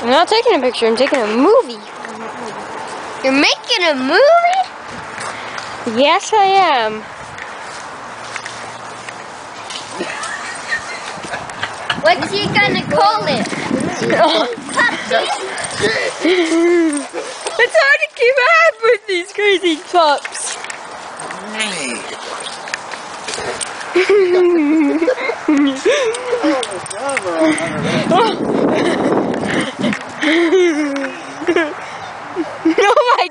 I'm not taking a picture, I'm taking a movie. You're making a movie? Yes, I am. What's he gonna call it? it's hard to keep up with these crazy pups. oh, oh my